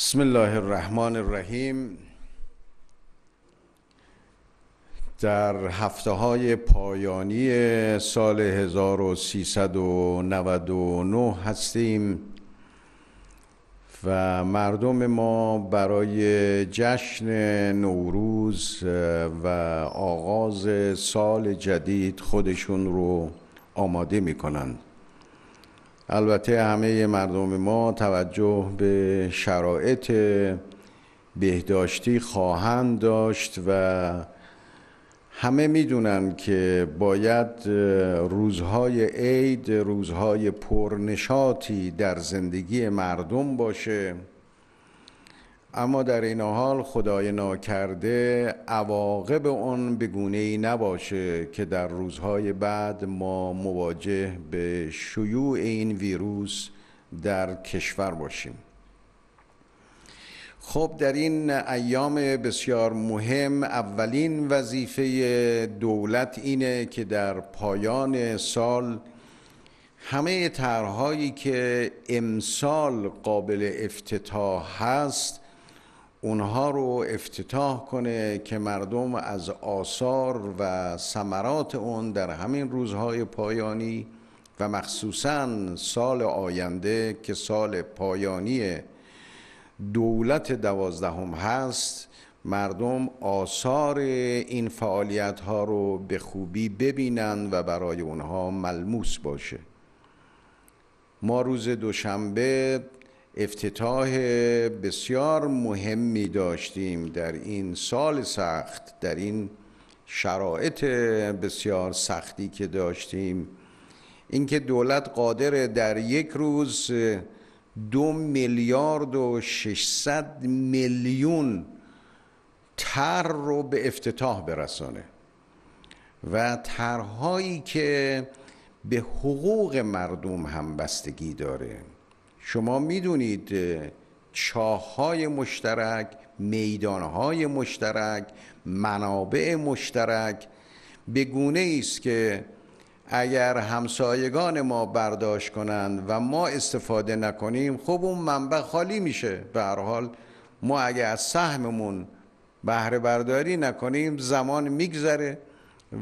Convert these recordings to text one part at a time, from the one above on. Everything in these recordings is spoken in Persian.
بسم الله الرحمن الرحیم. در هفته های پایانی سال 1399 هستیم و مردم ما برای جشن نوروز و آغاز سال جدید خودشون رو آماده می کنند البته همه مردم ما توجه به شرایط بهداشتی خواهند داشت و همه می‌دونن که باید روزهای عید روزهای پرنشاطی در زندگی مردم باشه. اما در این حال خدای ناکرده عواقب اون به ای نباشه که در روزهای بعد ما مواجه به شیوع این ویروس در کشور باشیم. خب در این ایام بسیار مهم اولین وظیفه دولت اینه که در پایان سال همه طرحهایی که امسال قابل افتتاح هست اونها رو افتتاح کنه که مردم از آثار و ثمرات اون در همین روزهای پایانی و مخصوصا سال آینده که سال پایانی دولت دوازدهم هست مردم آثار این فعالیت ها رو به خوبی ببینند و برای اونها ملموس باشه. ما روز دوشنبه افتتاح بسیار مهمی داشتیم در این سال سخت در این شرایط بسیار سختی که داشتیم. اینکه دولت قادر در یک روز دو میلیارد و ششصد میلیون تر رو به افتتاح برسانه و طرحهایی که به حقوق مردم هم بستگی داره. شما می‌دونید چاه های مشترک میدان های مشترک منابع مشترک به گونه است که اگر همسایگان ما برداشت کنند و ما استفاده نکنیم خب اون منبع خالی میشه. به هر حال ما اگر از سهممون بهره برداری نکنیم زمان میگذره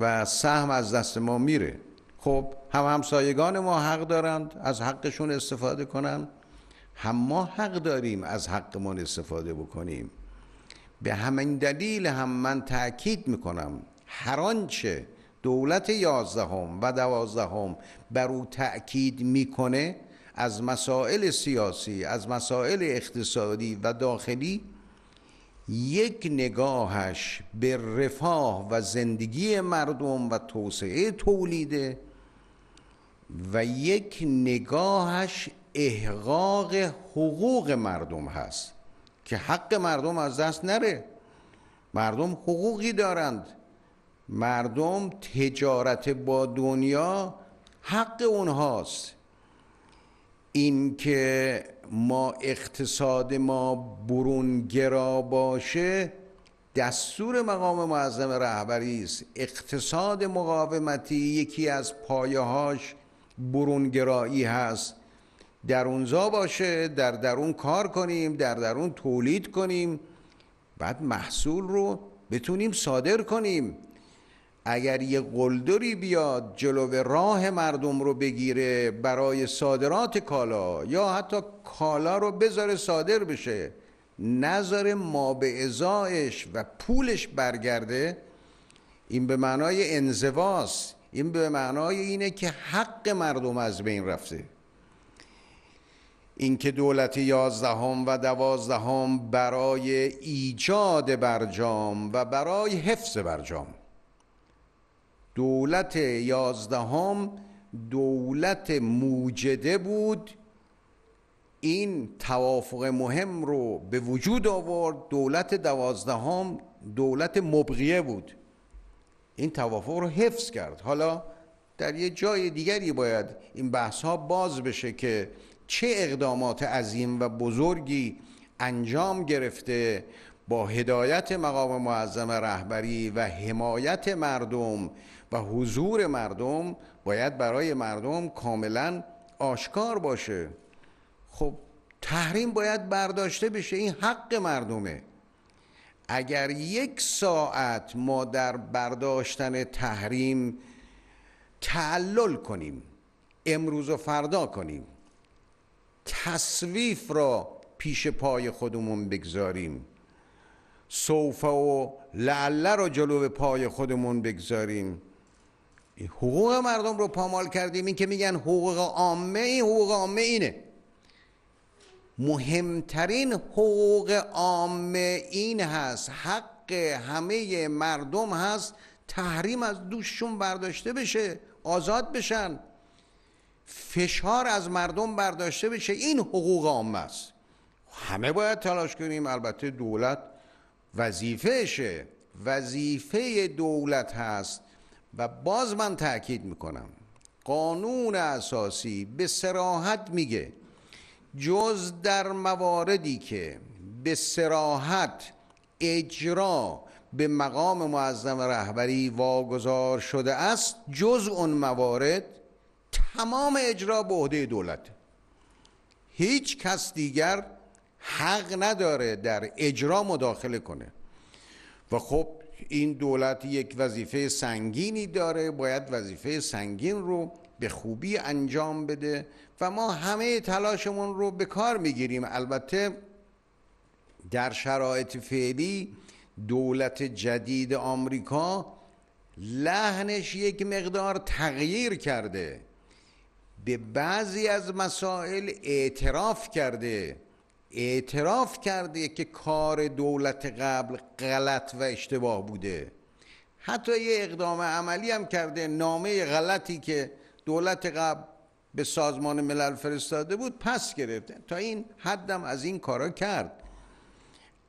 و سهم از دست ما میره. خب هم همسایگان ما حق دارند از حقشون استفاده کنند هم ما حق داریم از حقمون استفاده بکنیم. به همین دلیل هم من تاکید می‌کنم هر آنچه دولت یازدهم و دوازدهم بر او تأکید می‌کنه از مسائل سیاسی از مسائل اقتصادی و داخلی یک نگاهش به رفاه و زندگی مردم و توسعه تولیده و یک نگاهش احقاق حقوق مردم هست که حق مردم از دست نره. مردم حقوقی دارند. مردم تجارت با دنیا حق اونهاست. این که ما اقتصاد ما برونگرا باشه دستور مقام معظم رهبری است. اقتصاد مقاومتی یکی از پایه‌هاش برونگرایی هست. در اونجا باشه در درون کار کنیم در درون تولید کنیم. بعد محصول رو بتونیم صادر کنیم. اگر یه قلدری بیاد جلو راه مردم رو بگیره برای صادرات کالا یا حتی کالا رو بذاره صادر بشه نظر ما به ازایش و پولش برگرده این به معنای انزواست این به معنای اینه که حق مردم از بین رفته. اینکه دولت یازدهم و دوازدهم برای ایجاد برجام و برای حفظ برجام. دولت یازدهم دولت موجده بود. این توافق مهم رو به وجود آورد. دولت دوازدهم دولت مبغیه بود. این توافق رو حفظ کرد. حالا در یه جای دیگری باید این بحث ها باز بشه که چه اقدامات عظیم و بزرگی انجام گرفته با هدایت مقام معظم رهبری و حمایت مردم و حضور مردم باید برای مردم کاملا آشکار باشه. خب تحریم باید برداشته بشه این حق مردمه. اگر یک ساعت ما در برداشتن تحریم تعلل کنیم امروز و فردا کنیم تصویف را پیش پای خودمون بگذاریم. صوفه و لعله رو جلو پای خودمون بگذاریم. حقوق مردم رو پامال کردیم. این که میگن حقوق عامه این حقوق عامه اینه. مهمترین حقوق عامه این هست. حق همه مردم هست. تحریم از دوششون برداشته بشه. آزاد بشن. فشار از مردم برداشته بشه این حقوق عامه است. همه باید تلاش کنیم. البته دولت وظیفهشه. وظیفه دولت هست و باز من تاکید می‌کنم. قانون اساسی به سراحت میگه جز در مواردی که به سراحت اجرا به مقام معظم رهبری واگذار شده است جز اون موارد تمام اجرا به عهده دولت. هیچ کس دیگر حق نداره در اجرا مداخله کنه. و خب این دولت یک وظیفه سنگینی داره باید وظیفه سنگین رو به خوبی انجام بده و ما همه تلاشمون رو به کار می‌گیریم. البته در شرایط فعلی دولت جدید آمریکا لحنش یک مقدار تغییر کرده. به بعضی از مسائل اعتراف کرده اعتراف کرده که کار دولت قبل غلط و اشتباه بوده. حتی یه اقدام عملی هم کرده نامه غلطی که دولت قبل به سازمان ملل فرستاده بود پس گرفته. تا این حدم از این کارا کرد.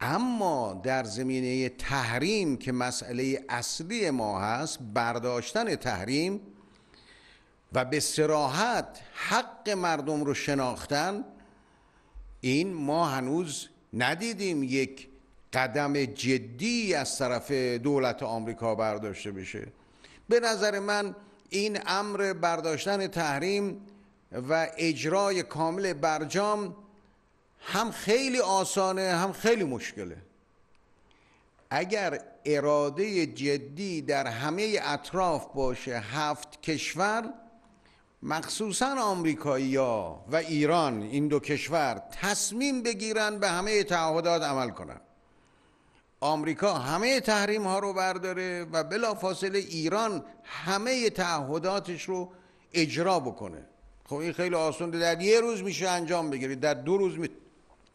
اما در زمینه تحریم که مسئله اصلی ما هست برداشتن تحریم و به سراحت حق مردم رو شناختن این ما هنوز ندیدیم یک قدم جدی از طرف دولت آمریکا برداشته بشه. به نظر من این امر برداشتن تحریم و اجرای کامل برجام هم خیلی آسانه هم خیلی مشکله. اگر اراده جدی در همه اطراف باشه هفت کشور مخصوصا آمریکایی و ایران این دو کشور تصمیم بگیرن به همه تعهدات عمل کنن. آمریکا همه تحریم ها رو برداره و بلافاصله ایران همه تعهداتش رو اجرا بکنه. خب این خیلی آسانه در یه روز میشه انجام بگیره. در دو روز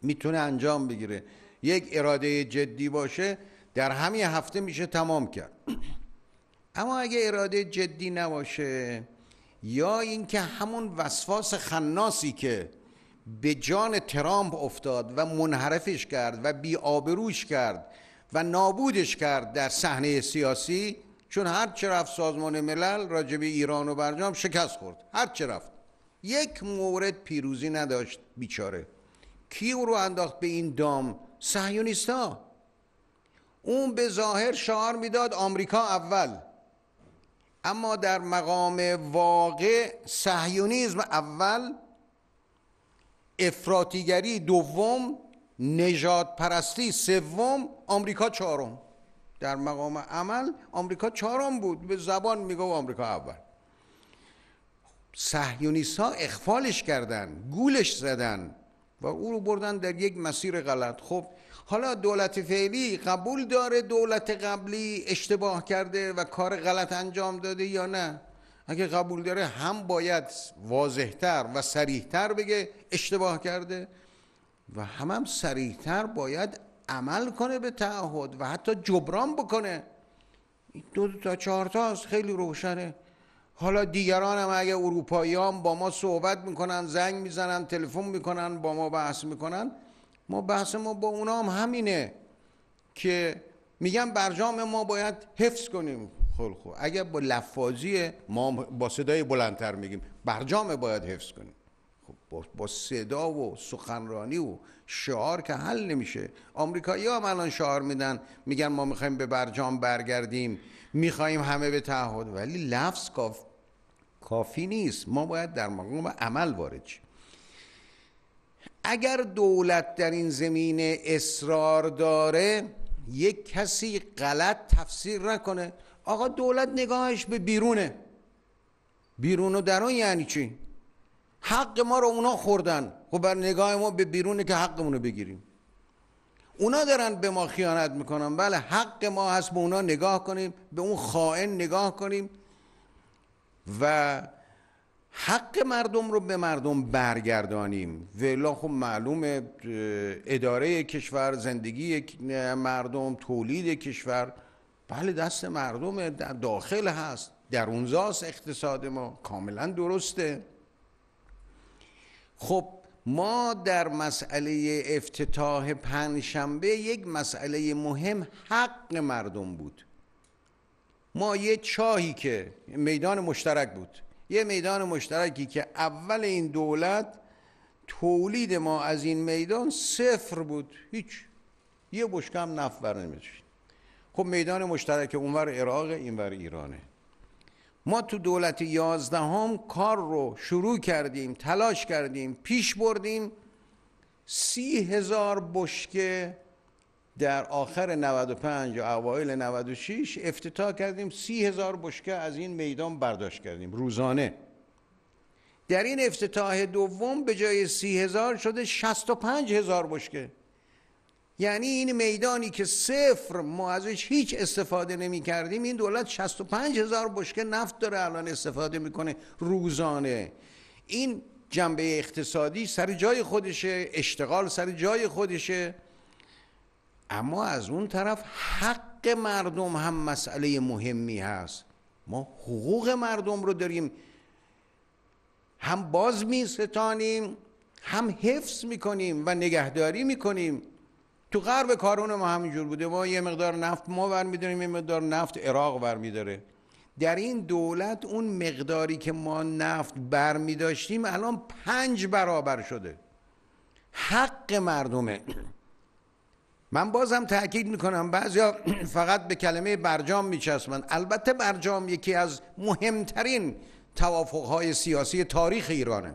می‌تونه انجام بگیره. یک اراده جدی باشه در همین هفته میشه تمام کرد. اما اگه اراده جدی نباشه یا اینکه همون وسواس خناسی که به جان ترامپ افتاد و منحرفش کرد و بی آبروش کرد و نابودش کرد در صحنه سیاسی چون هر چه رفت سازمان ملل راجب ایران و برجام شکست خورد. هر چه رفت. یک مورد پیروزی نداشت بیچاره. کی او رو انداخت به این دام؟ صهیونیستا اون به ظاهر شعار می‌داد آمریکا اول. اما در مقام واقع صهیونیزم اول افراتیگری دوم نجات پرستی سوم آمریکا چهارم. در مقام عمل آمریکا چهارم بود. به زبان میگو آمریکا اول. صهیونیست ها اخفالش کردن گولش زدن و او رو بردن در یک مسیر غلط. خب حالا دولت فعلی قبول داره دولت قبلی اشتباه کرده و کار غلط انجام داده یا نه؟ اگه قبول داره هم باید واضحتر و سریحتر بگه اشتباه کرده و هم هم سریحتر باید عمل کنه به تعهد و حتی جبران بکنه. دو, دو تا چهار تا خیلی روشنه. حالا دیگران هم اگه اروپایی هم با ما صحبت می‌کنن زنگ می‌زنن تلفن می‌کنن با ما بحث می‌کنن ما بحث ما با اونا هم همینه که میگن برجام ما باید حفظ کنیم. خب خب. اگر با لفاظی ما با صدای بلندتر میگیم. برجام باید حفظ کنیم. خب با صدا و سخنرانی و شعار که حل نمیشه. آمریکایی هم الان شعار میدن. میگن ما می‌خوایم به برجام برگردیم. می‌خوایم همه به تعهد. ولی لفظ کاف... کافی نیست. ما باید در مقام عمل وارد شیم. اگر دولت در این زمینه اصرار داره یک کسی غلط تفسیر نکنه. آقا دولت نگاهش به بیرونه. بیرون و درون یعنی چی؟ حق ما رو اونا خوردن. خب بر نگاه ما به بیرونه که حقمون رو بگیریم. اونا دارن به ما خیانت می‌کنن. بله حق ما هست به اونا نگاه کنیم به اون خائن نگاه کنیم و حق مردم رو به مردم برگردانیم. ولا خب معلوم اداره کشور زندگی مردم تولید کشور. بله دست مردم داخل هست. در اونجاست اقتصاد ما. کاملا درسته. خب ما در مسئله افتتاح پنجشنبه یک مسئله مهم حق مردم بود. ما یه چاهی که میدان مشترک بود. یه میدان مشترکی که اول این دولت تولید ما از این میدان صفر بود. هیچ. یه بشکه هم نفت بر خب میدان مشترک اونور عراق اینور ایرانه. ما تو دولت یازدهم کار رو شروع کردیم تلاش کردیم پیش بردیم. سی هزار بشکه در آخر 95 و اوایل 96 افتتاح کردیم سی هزار بشکه از این میدان برداشت کردیم روزانه. در این افتتاح دوم به جای سی هزار شده 65 هزار بشکه. یعنی این میدانی که صفر ما ازش هیچ استفاده نمی کردیم این دولت 65 هزار بشکه نفت داره الان استفاده می‌کنه روزانه. این جنبه اقتصادی سر جای خودشه اشتغال سر جای خودشه. اما از اون طرف حق مردم هم مسئله مهمی هست. ما حقوق مردم رو داریم. هم باز می ستانیم هم حفظ می‌کنیم و نگهداری می‌کنیم. تو غرب کارون ما همینجور بوده. ما یه مقدار نفت ما برمیداریم یه مقدار نفت عراق برمیداره در این دولت اون مقداری که ما نفت برمی داشتیم الان پنج برابر شده. حق مردمه. من بازم تاکید می‌کنم بعضیا فقط به کلمه برجام میچسبن. البته برجام یکی از مهمترین توافقهای سیاسی تاریخ ایرانه.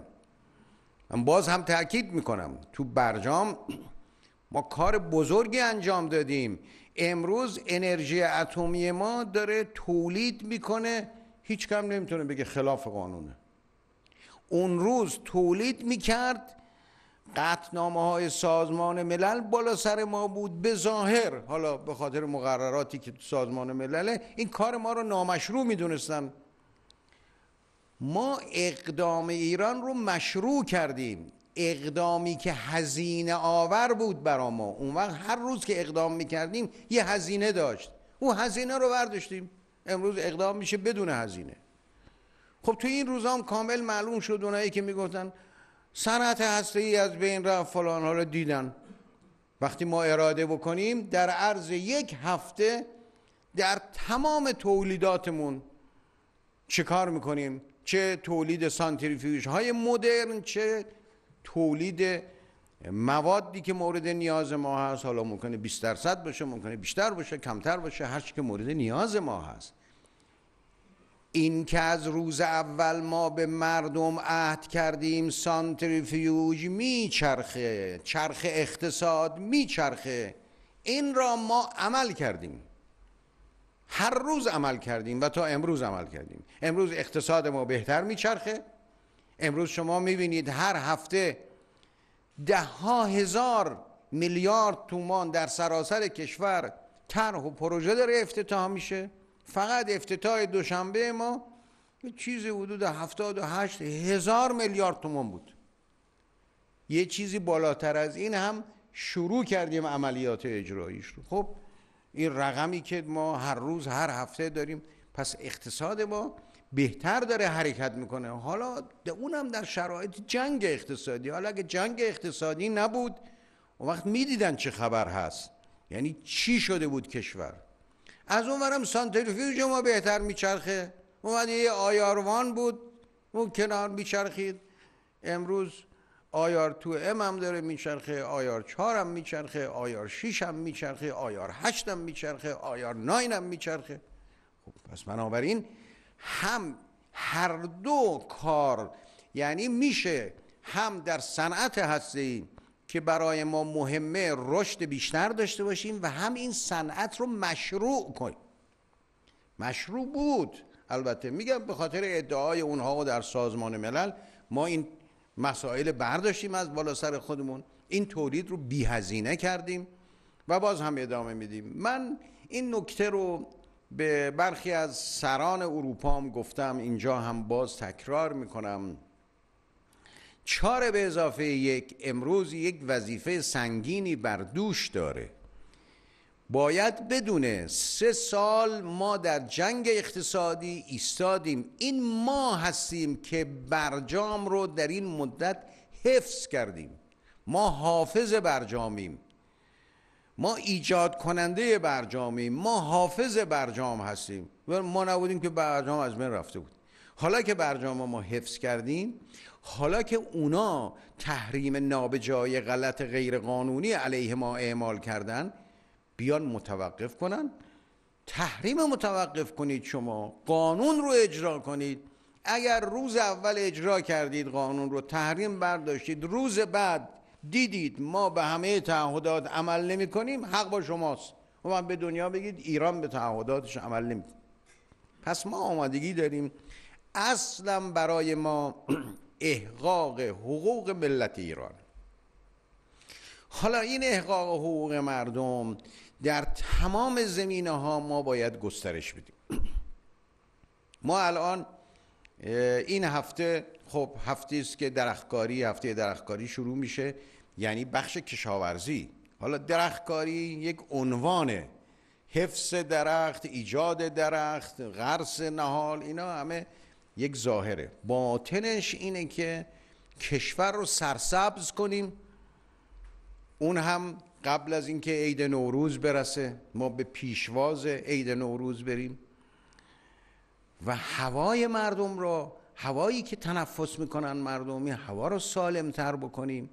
من باز هم تاکید می‌کنم تو برجام ما کار بزرگی انجام دادیم. امروز انرژی اتمی ما داره تولید می‌کنه هیچ کم نمی‌تونه بگه خلاف قانونه. اون روز تولید می‌کرد قطنامه های سازمان ملل بالا سر ما بود به ظاهر. حالا به خاطر مقرراتی که سازمان ملله این کار ما رو نامشروع می‌دونستن. ما اقدام ایران رو مشروع کردیم. اقدامی که هزینه آور بود برا ما. اون وقت هر روز که اقدام می‌کردیم یه هزینه داشت. او هزینه رو برداشتیم. امروز اقدام میشه بدون هزینه. خب تو این روزام کامل معلوم شد اونایی که می‌گفتن صنعت هسته ای از بین رفت فلان حالا دیدن. وقتی ما اراده بکنیم در عرض یک هفته در تمام تولیداتمون چه کار می‌کنیم؟ چه تولید سانتریفیوژ های مدرن چه تولید موادی که مورد نیاز ما هست. حالا ممکنه 20 درصد باشه ممکنه بیشتر باشه کمتر باشه هر که مورد نیاز ما هست. این که از روز اول ما به مردم عهد کردیم سانتریفیوژ میچرخه چرخ اقتصاد میچرخه. این را ما عمل کردیم. هر روز عمل کردیم و تا امروز عمل کردیم. امروز اقتصاد ما بهتر میچرخه. امروز شما می‌بینید هر هفته ده ها هزار میلیارد تومان در سراسر کشور طرح و پروژه داره افتتاح میشه. فقط افتتاح دوشنبه ما یه چیزی حدود هفتاد و هشت هزار میلیارد تومان بود. یه چیزی بالاتر از این هم شروع کردیم عملیات اجراییش رو. خب این رقمی که ما هر روز هر هفته داریم پس اقتصاد ما بهتر داره حرکت می‌کنه. حالا اونم در شرایط جنگ اقتصادی. حالا اگه جنگ اقتصادی نبود اون وقت می‌دیدن چه خبر هست. یعنی چی شده بود کشور؟ از اون ورم سانتریفیوژ ما بهتر میچرخه. اومد یه آیاروان بود اون کنار میچرخید. امروز آیار تو ام هم داره میچرخه آیار چهار هم میچرخه آیار شیش هم میچرخه آیار هشت هم میچرخه آیار ناین هم میچرخه. خب پس بنابراین هم هر دو کار یعنی میشه هم در صنعت هستی که برای ما مهمه رشد بیشتر داشته باشیم و هم این صنعت رو مشروع کنیم. مشروع بود. البته میگم به خاطر ادعای اونها و در سازمان ملل ما این مسائل برداشتیم از بالا سر خودمون. این تولید رو بی هزینه کردیم و باز هم ادامه میدیم. من این نکته رو به برخی از سران اروپا هم گفتم اینجا هم باز تکرار می‌کنم. چهار به اضافه یک امروز یک وظیفه سنگینی بر دوش داره. باید بدونه سه سال ما در جنگ اقتصادی ایستادیم. این ما هستیم که برجام رو در این مدت حفظ کردیم. ما حافظ برجامیم. ما ایجاد کننده برجامیم. ما حافظ برجام هستیم. و ما نبودیم که برجام از من رفته بود. حالا که برجام ما حفظ کردیم حالا که اونا تحریم نابجای غلط غیر قانونی علیه ما اعمال کردن بیان متوقف کنن. تحریم متوقف کنید شما قانون رو اجرا کنید. اگر روز اول اجرا کردید قانون رو تحریم برداشتید روز بعد دیدید ما به همه تعهدات عمل نمی کنیم حق با شماست. و من به دنیا بگید ایران به تعهداتش عمل نمی پس ما آمادگی داریم. اصلا برای ما احقاق حقوق ملت ایران. حالا این احقاق حقوق مردم در تمام زمینه ها ما باید گسترش بدیم. ما الان این هفته خب هفته است که درختکاری هفته درختکاری شروع میشه یعنی بخش کشاورزی. حالا درختکاری یک عنوانه حفظ درخت ایجاد درخت غرس نهال اینا همه یک ظاهره. باطنش اینه که کشور رو سرسبز کنیم. اون هم قبل از اینکه عید نوروز برسه ما به پیشواز عید نوروز بریم. و هوای مردم رو هوایی که تنفس می‌کنن مردمی هوا رو سالمتر بکنیم.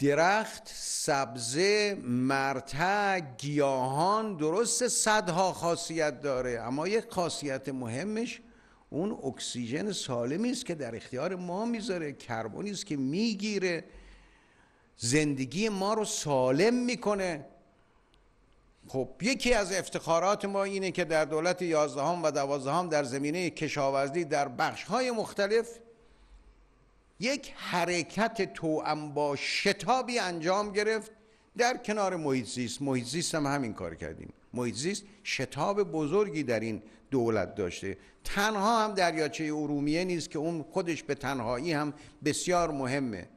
درخت سبزه مرتع گیاهان درست صدها خاصیت داره. اما یک خاصیت مهمش اون اکسیژن سالمی است که در اختیار ما می‌ذاره کربنی است که می‌گیره. زندگی ما رو سالم می‌کنه. خب یکی از افتخارات ما اینه که در دولت یازدهم و دوازدهم در زمینه کشاورزی در بخش های مختلف یک حرکت توأم با شتابی انجام گرفت در کنار محیط زیست هم همین کار کردیم. محیط شتاب بزرگی در این دولت داشته. تنها هم دریاچه ارومیه نیست که اون خودش به تنهایی هم بسیار مهمه.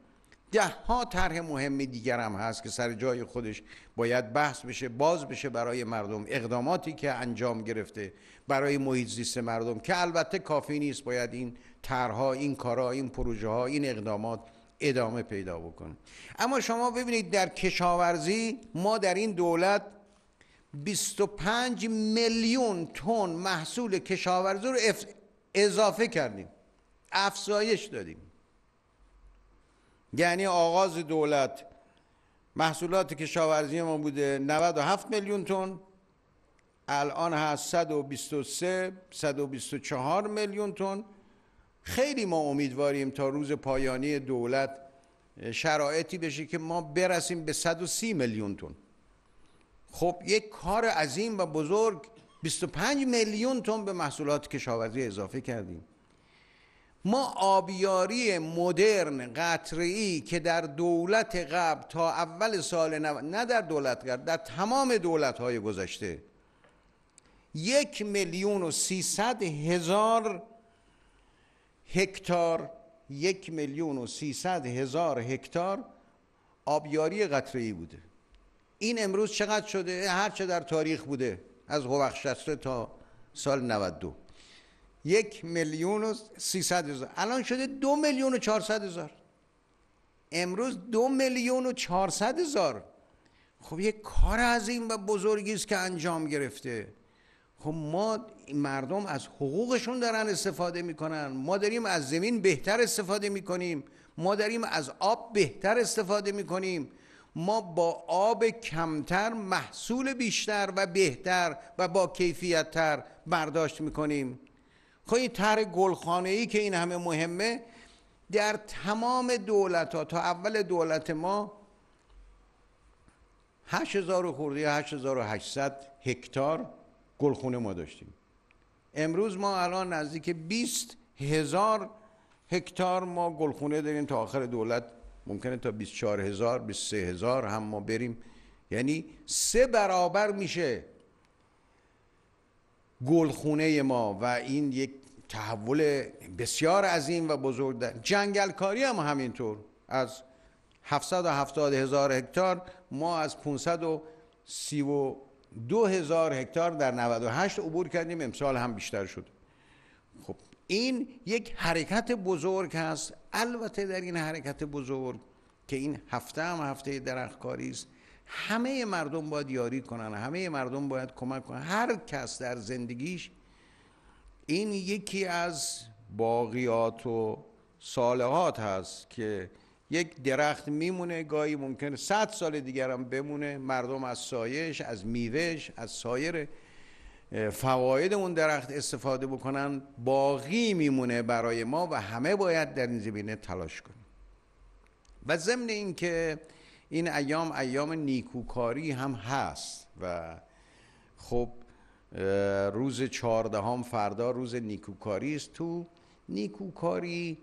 ده ها طرح مهم دیگر هم هست که سر جای خودش باید بحث بشه باز بشه برای مردم. اقداماتی که انجام گرفته برای محیط زیست مردم که البته کافی نیست باید این طرحها این کارها این پروژه ها این اقدامات ادامه پیدا بکنه اما شما ببینید در کشاورزی ما در این دولت 25 میلیون تن محصول کشاورزی رو اضافه کردیم. افزایش دادیم. یعنی آغاز دولت محصولات کشاورزی ما بوده 97 میلیون تن. الان هست 123 124 میلیون تن. خیلی ما امیدواریم تا روز پایانی دولت شرایطی بشه که ما برسیم به 130 میلیون تن. خب یک کار عظیم و بزرگ 25 میلیون تن به محصولات کشاورزی اضافه کردیم. ما آبیاری مدرن قطری که در دولت قبل تا اول سال نه در دولت قبل در تمام دولت های گذشته یک میلیون و سیصد هزار هکتار یک میلیون و سیصد هزار هکتار آبیاری قطری بوده. این امروز چقدر شده؟ هرچه در تاریخ بوده از هوخشسته تا سال 92 یک میلیون و سیصد هزار. الان شده دو میلیون و چهارصد هزار. امروز دو میلیون و چهارصد هزار. خب یک کار عظیم و بزرگی است که انجام گرفته. خب ما مردم از حقوقشون دارن استفاده می‌کنن. ما داریم از زمین بهتر استفاده می‌کنیم. ما داریم از آب بهتر استفاده می‌کنیم. ما با آب کمتر محصول بیشتر و بهتر و با کیفیت تر برداشت می‌کنیم. خب این طرح گلخانه ای که این همه مهمه در تمام دولت ها تا اول دولت ما 8000 خورده 8800 هکتار گلخونه ما داشتیم. امروز ما الان نزدیک 20 هزار هکتار ما گلخونه داریم تا آخر دولت. ممکنه تا 24 هزار 23 هزار هم ما بریم. یعنی سه برابر میشه گلخونه ما و این یک تحول بسیار عظیم و بزرگ در جنگلکاری هم همینطور. از 770 هزار هکتار ما از 532 هزار هکتار در 98 عبور کردیم امسال هم بیشتر شد. خب این یک حرکت بزرگ هست. البته در این حرکت بزرگ که این هفته هم هفته درختکاری است همه مردم باید یاری کنن همه مردم باید کمک کنن. هر کس در زندگیش این یکی از باقیات و صالحات هست که یک درخت میمونه گاهی ممکنه صد سال دیگر هم بمونه. مردم از سایش از میوهش از سایر فواید اون درخت استفاده بکنن. باقی میمونه برای ما و همه باید در این زمینه تلاش کنیم. و ضمن اینکه این ایام ایام نیکوکاری هم هست و خب روز چهاردهم فردا روز نیکوکاری است. تو نیکوکاری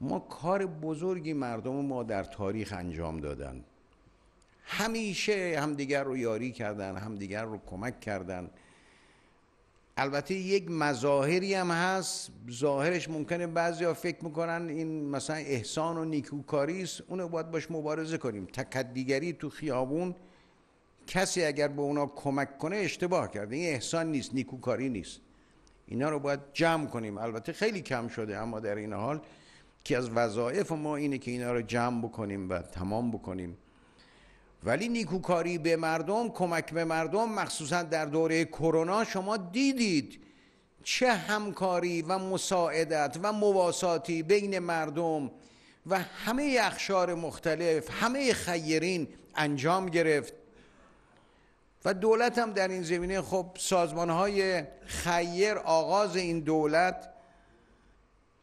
ما کار بزرگی مردم ما در تاریخ انجام دادن. همیشه همدیگر رو یاری کردن همدیگر رو کمک کردن. البته یک مظاهری هم هست ظاهرش ممکنه بعضی ها فکر می‌کنن این مثلا احسان و نیکوکاری است اونو باید باش مبارزه کنیم. تکدیگری تو خیابون کسی اگر به اونا کمک کنه اشتباه کرده. این احسان نیست نیکوکاری نیست. اینا رو باید جمع کنیم. البته خیلی کم شده اما در این حال که از وظایف ما اینه که اینا رو جمع بکنیم و تمام بکنیم. ولی نیکوکاری به مردم کمک به مردم مخصوصا در دوره کرونا شما دیدید چه همکاری و مساعدت و مواساتی بین مردم و همه اخشار مختلف همه خیرین انجام گرفت. و دولت هم در این زمینه خب سازمان های خیر آغاز این دولت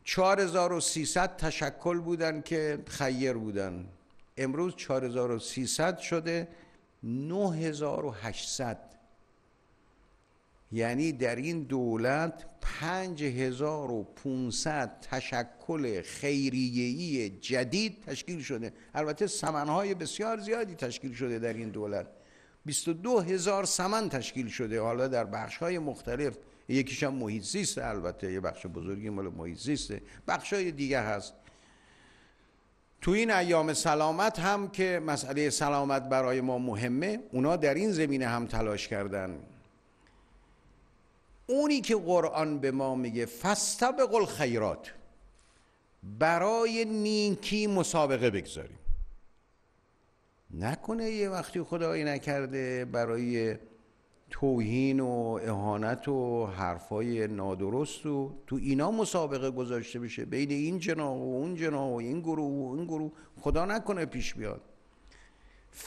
4300 تشکل بودن که خیر بودن. امروز 4300 شده 9800 یعنی در این دولت 5500 تشکل خیریه‌ای جدید تشکیل شده. البته سمنهای بسیار زیادی تشکیل شده در این دولت. 22 هزار سمن تشکیل شده حالا در بخش های مختلف. یکیش هم محیط زیست البته یه بخش بزرگی مال محیط زیسته. بخش های دیگه هست. تو این ایام سلامت هم که مسئله سلامت برای ما مهمه اونا در این زمینه هم تلاش کردن. اونی که قرآن به ما میگه فستبق خیرات برای نیکی مسابقه بگذاریم. نکنه یه وقتی خدایی نکرده برای توهین و اهانت و حرفای نادرست و تو اینا مسابقه گذاشته بشه. بین این جناح و اون جناح و این گروه و این گروه. خدا نکنه پیش بیاد.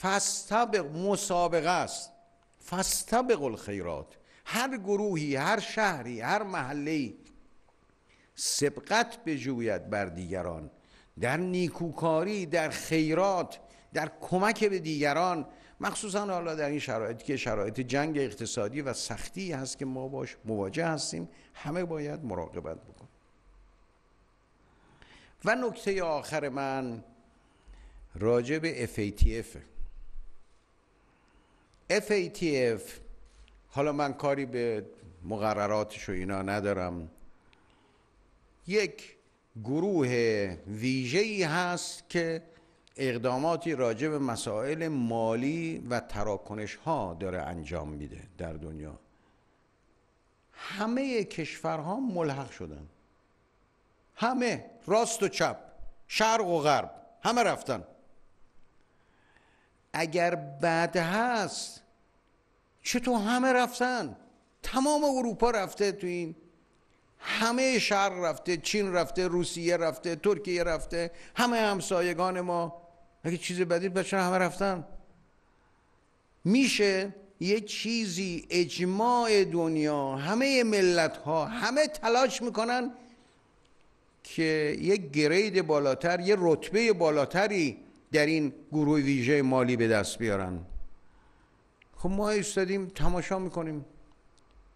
فستبق مسابقه است. فستبق الخیرات. هر گروهی هر شهری هر محله سبقت بجوید بر دیگران. در نیکوکاری در خیرات در کمک به دیگران مخصوصا حالا در این شرایطی که شرایط جنگ اقتصادی و سختی هست که ما باش مواجه هستیم همه باید مراقبت بکن و نکته آخر من راجع به FATF FATF حالا من کاری به مقرراتش و اینا ندارم. یک گروه ویژه‌ای هست که اقداماتی راجع به مسائل مالی و تراکنش ها داره انجام میده در دنیا. همه کشورها ملحق شدن. همه راست و چپ شرق و غرب همه رفتن. اگر بد هست چطور همه رفتن؟ تمام اروپا رفته تو این. همه شرق رفته چین رفته روسیه رفته ترکیه رفته. همه همسایگان ما اگه چیز بدی بچه همه رفتن. میشه یه چیزی اجماع دنیا همه ملت ها همه تلاش می‌کنن که یک گرید بالاتر یه رتبه بالاتری در این گروه ویژه مالی به دست بیارن. خب ما ایستادیم تماشا می‌کنیم.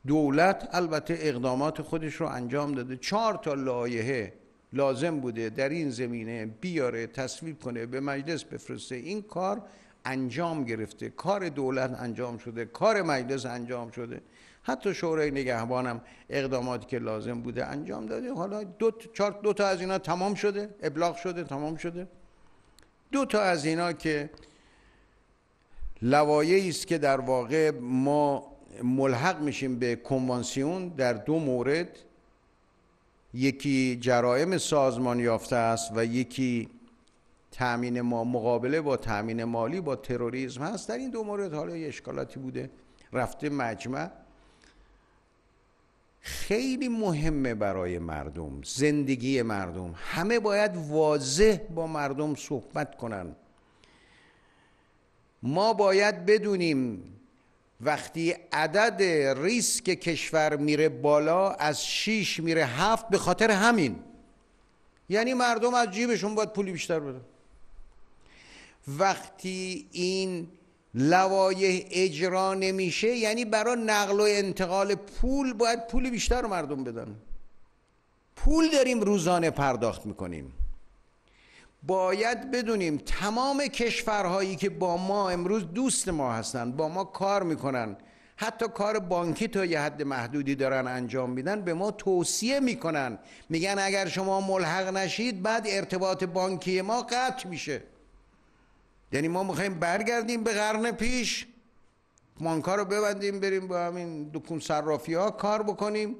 دولت البته اقدامات خودش رو انجام داده. چهار تا لایحه. لازم بوده در این زمینه بیاره تصویب کنه به مجلس بفرسته. این کار انجام گرفته. کار دولت انجام شده کار مجلس انجام شده. حتی شورای نگهبانم اقداماتی که لازم بوده انجام داده. حالا دو چهار دو تا از اینا تمام شده ابلاغ شده تمام شده. دو تا از اینا که لوایحی است که در واقع ما ملحق میشیم به کنوانسیون در دو مورد. یکی جرائم سازمان یافته است و یکی تامین ما مقابله با تامین مالی با تروریسم هست. در این دو مورد حالا یه اشکالاتی بوده. رفته مجمع. خیلی مهمه برای مردم زندگی مردم. همه باید واضح با مردم صحبت کنن. ما باید بدونیم وقتی عدد ریسک کشور میره بالا از 6 میره هفت به خاطر همین. یعنی مردم از جیبشون باید پولی بیشتر بدن. وقتی این لوایح اجرا نمیشه یعنی برای نقل و انتقال پول باید پول بیشتر مردم بدن. پول داریم روزانه پرداخت می‌کنیم. باید بدونیم تمام کشورهایی که با ما امروز دوست ما هستند با ما کار می‌کنن حتی کار بانکی تا یه حد محدودی دارن انجام میدن به ما توصیه می‌کنن. میگن اگر شما ملحق نشید بعد ارتباط بانکی ما قطع میشه. یعنی ما می‌خوایم برگردیم به قرن پیش بانکا رو ببندیم بریم با همین دکون صرافی ها کار بکنیم.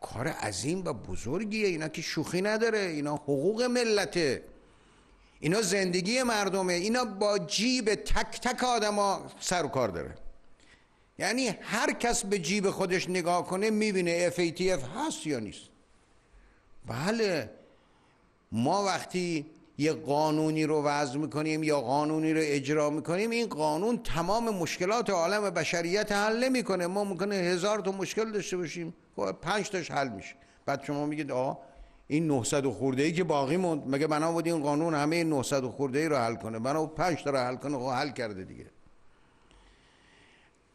کار عظیم و بزرگیه اینا که شوخی نداره اینا حقوق ملته. اینا زندگی مردمه. اینا با جیب تک تک آدما سر و کار داره. یعنی هر کس به جیب خودش نگاه کنه می‌بینه FATF هست یا نیست. بله. ما وقتی یه قانونی رو وضع می‌کنیم یا قانونی رو اجرا می‌کنیم این قانون تمام مشکلات عالم بشریت حل نمی‌کنه. ما ممکنه هزار تا مشکل داشته باشیم. خب پنج تاش حل میشه. بعد شما میگید آه این 900 خورده ای که باقی موند. مگه بنا بود این قانون همه 900 خورده ای رو حل کنه؟ بنا بود 5 تا رو حل کنه خب حل کرده دیگه.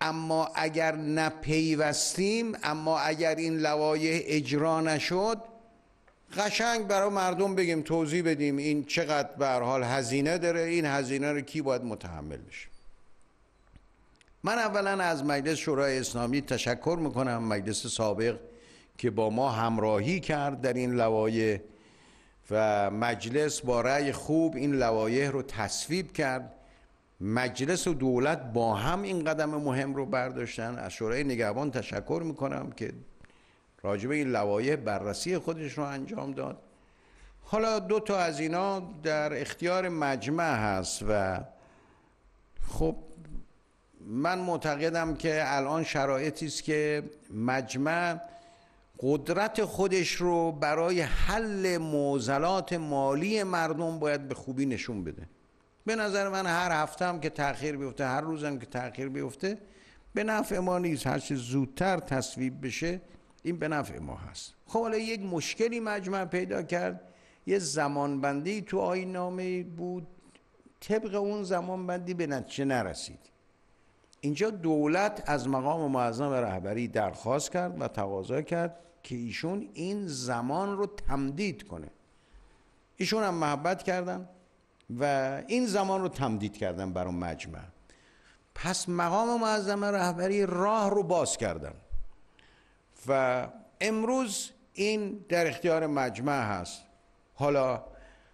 اما اگر نپیوستیم اما اگر این لوایح اجرا نشد قشنگ برای مردم بگیم توضیح بدیم این چقدر به حال هزینه داره این هزینه رو کی باید متحمل بشه. من اولا از مجلس شورای اسلامی تشکر می‌کنم مجلس سابق که با ما همراهی کرد در این لوایح و مجلس با رأی خوب این لوایح رو تصویب کرد. مجلس و دولت با هم این قدم مهم رو برداشتن. از شورای نگهبان تشکر می‌کنم که راجب این لوایح بررسی خودش رو انجام داد. حالا دو تا از اینا در اختیار مجمع هست و خب من معتقدم که الان شرایطی است که مجمع قدرت خودش رو برای حل معضلات مالی مردم باید به خوبی نشون بده. به نظر من هر هفته هم که تاخیر بیفته هر روزم که تاخیر بیفته به نفع ما نیست. هر چه زودتر تصویب بشه این به نفع ما هست. خب حالا یک مشکلی مجمع پیدا کرد. یه زمانبندی تو آینامه بود. طبق اون زمانبندی به نتیجه نرسید. اینجا دولت از مقام معظم رهبری درخواست کرد و تقاضا کرد که ایشون این زمان رو تمدید کنه. ایشون هم محبت کردن و این زمان رو تمدید کردن برای مجمع. پس مقام معظم رهبری راه رو باز کردن. و امروز این در اختیار مجمع هست. حالا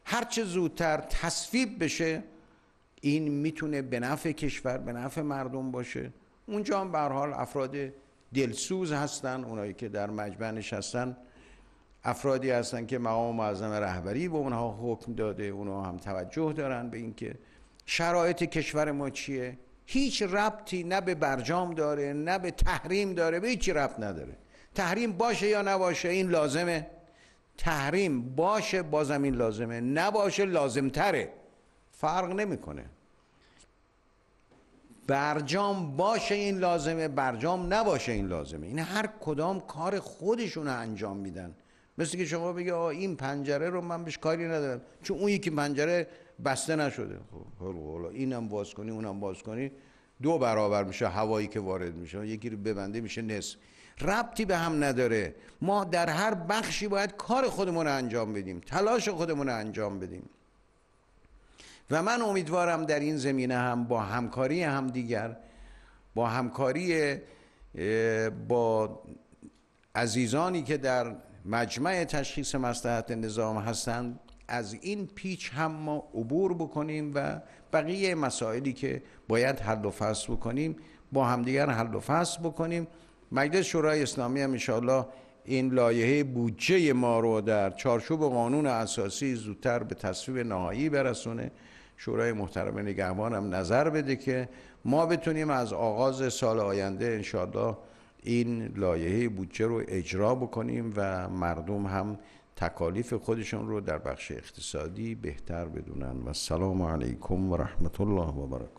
هرچه زودتر تصویب بشه این می‌تونه به نفع کشور به نفع مردم باشه. اونجا هم به حال افراد دلسوز هستن اونایی که در مجمع نشستن افرادی هستن که مقام معظم رهبری به اونها حکم داده اونها هم توجه دارن به اینکه شرایط کشور ما چیه. هیچ ربطی نه به برجام داره نه به تحریم داره به هیچ ربط نداره. تحریم باشه یا نباشه این لازمه. تحریم باشه بازم این لازمه. نباشه لازمتره. فرق نمی‌کنه. برجام باشه این لازمه برجام نباشه این لازمه. این هر کدام کار خودشون انجام میدن. مثل که شما بگی آه این پنجره رو من بهش کاری ندارم. چون اون یکی پنجره بسته نشده. خب اینم باز کنی اونم باز کنی. دو برابر میشه هوایی که وارد میشه. یکی رو ببنده میشه نصف. ربطی به هم نداره. ما در هر بخشی باید کار خودمون رو انجام بدیم. تلاش خودمون رو انجام بدیم. و من امیدوارم در این زمینه هم با همکاری هم دیگر با همکاری با عزیزانی که در مجمع تشخیص مصلحت نظام هستند از این پیچ هم ما عبور بکنیم و بقیه مسائلی که باید حل و فصل بکنیم با همدیگر حل و فصل بکنیم. مجلس شورای اسلامی هم انشاءالله این لایحه بودجه ما رو در چارچوب قانون اساسی زودتر به تصویب نهایی برسونه. شورای محترم نگهبان هم نظر بده که ما بتونیم از آغاز سال آینده انشاءالله این لایحه بودجه رو اجرا بکنیم و مردم هم تکالیف خودشون رو در بخش اقتصادی بهتر بدونن. و السلام علیکم و رحمت الله و برکاته.